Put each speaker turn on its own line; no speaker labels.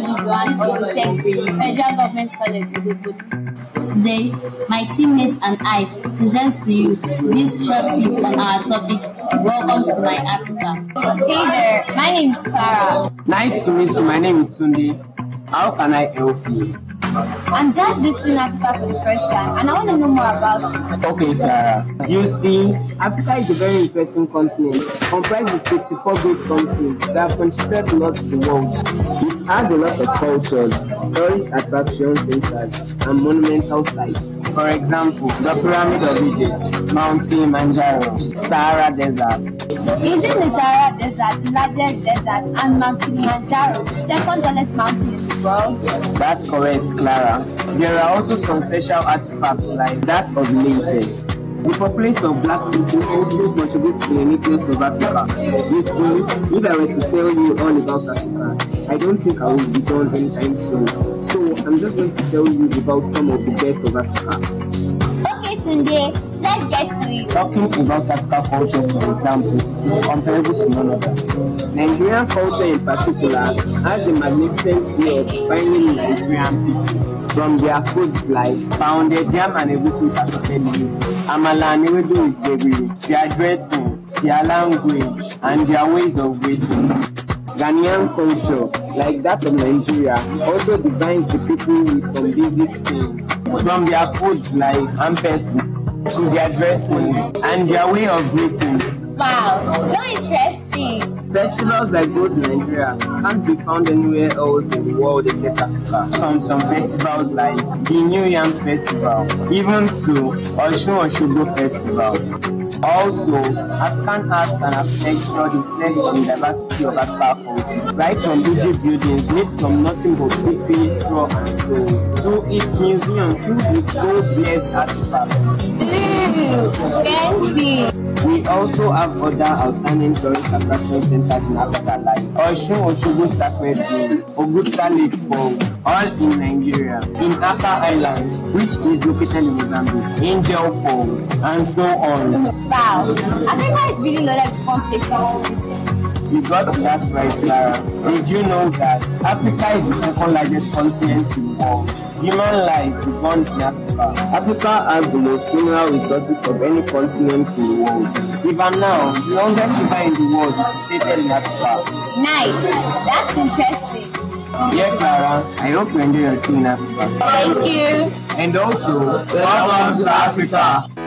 Tech Federal Government College. Today, my teammates and I present to you this short clip on our topic, Welcome to My Africa.
Hey there, my name is Clara.
Nice to meet you. My name is Sunday. How can I help you?
I'm just visiting Africa for the first time and I want to know more about it.
Okay, Clara. You see, Africa is a very interesting continent comprised of 54 great countries that contribute a lot to the world. It has a lot of cultures, tourist attraction centers, and monumental sites. For example, the Pyramid of Egypt, Mount Kilimanjaro, Sahara Desert.
Isn't the Sahara Desert the largest desert and Mount Kilimanjaro the second tallest mountain world?
That's correct, Clara. There are also some special artifacts like that of Ife. The population of black people also contributes to the uniqueness of Africa. See, if I were to tell you all about Africa, I don't think I will be done anytime soon. So I'm just going to tell you about some of the best of Africa.
Okay, Tunde, let's get to it.
Talking about African culture, for example, is comparable to none other. Nigerian culture in particular has a magnificent way of defining Nigerian people. From their foods like pounded yam and egusi assorted leaves, amala and ewedu with gbegiri, their dressing, their language, and their ways of waiting. Ghanaian culture, like that of Nigeria, also defines the people with some basic things. From their foods like ampesi to their dressings and their way of greeting.
Wow, so interesting.
Festivals like those in Nigeria can't be found anywhere else in the world except Africa. From some festivals like the New Yam Festival, even to Oshun Oshogbo Festival. Also, African arts and architecture reflects on diversity of African culture. Right from Egypt buildings made from nothing but paper, straw, and stones, to its museum filled with gold-blessed artifacts.
Ooh, fancy.
We also have other outstanding tourist attraction centers in Africa like Oshun Oshogbo Sacred Grove, Oguta Lake Falls, all in Nigeria, in Accra Islands, which is located in Mozambique, Angel Falls, and so on.
Wow, Africa is really loaded with fun places.
You got that right, Clara. Did you know that Africa is the second largest continent in the world? Human life is born in Africa. Africa has the most mineral resources of any continent in the world. Even now, the longest river in the world is situated in Africa.
Nice, that's interesting.
Yeah, Clara, I hope you enjoy your stay in Africa.
Thank you.
And also, welcome to Africa.